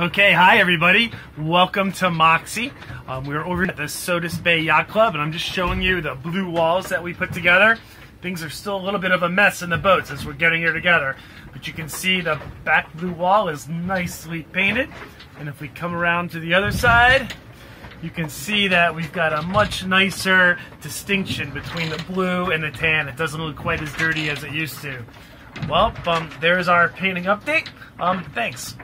Okay, hi everybody. Welcome to Moxie. Um, we're over at the Sodus Bay Yacht Club, and I'm just showing you the blue walls that we put together. Things are still a little bit of a mess in the boat since we're getting here together, but you can see the back blue wall is nicely painted. And if we come around to the other side, you can see that we've got a much nicer distinction between the blue and the tan. It doesn't look quite as dirty as it used to. Well, um, there's our painting update. Um, thanks.